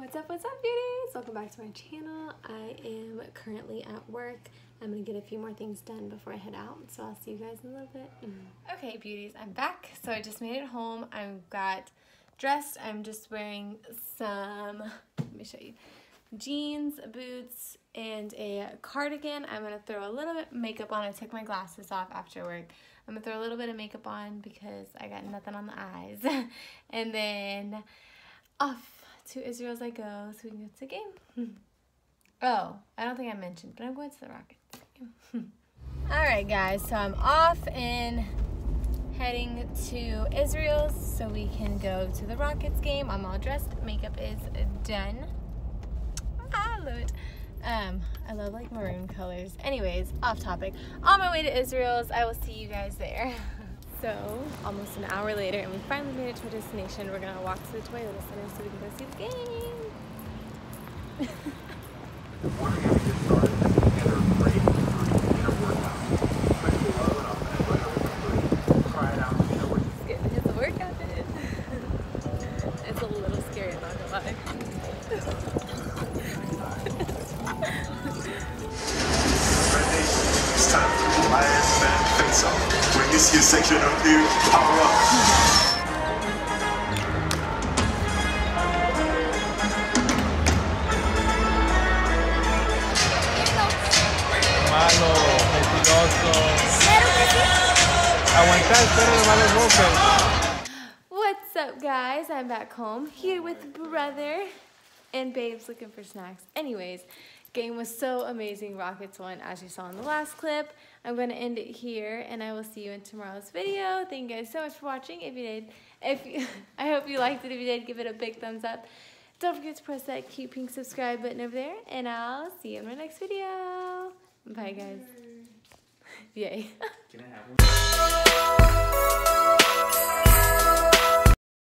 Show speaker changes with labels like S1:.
S1: What's up, what's up, beauties? Welcome back to my channel. I am currently at work. I'm gonna get a few more things done before I head out, so I'll see you guys in a little bit. Mm-hmm. Okay, beauties, I'm back. So I just made it home. I've got dressed. I'm just wearing some, let me show you, jeans, boots, and a cardigan. I'm gonna throw a little bit of makeup on. I took my glasses off after work. I'm gonna throw a little bit of makeup on because I got nothing on the eyes. and then off to Israel as I go so we can go to the game. oh, I don't think I mentioned, but I'm going to the Rockets. Game. Alright guys, so I'm off and heading to Israel's so we can go to the Rockets game. I'm all dressed, makeup is done. I love it. Um, I love like maroon colors. Anyways, off topic. On my way to Israel's, I will see you guys there. So, almost an hour later, and we finally made it to our destination. We're gonna walk to the Toyota Center so we can go see the game. It's a workout. It's a little scary, not gonna lie.
S2: off. When you see a section up here, power up.
S3: Malo, mentiroso. Aguantar, espera de malos golpes.
S1: What's up, guys? I'm back home here with brother and babes looking for snacks. Anyways, game was so amazing. Rockets won, as you saw in the last clip. I'm going to end it here, and I will see you in tomorrow's video. Thank you guys so much for watching. If you did, if you, I hope you liked it. If you did, give it a big thumbs up. Don't forget to press that cute pink subscribe button over there, and I'll see you in my next video. Bye, guys. Yay.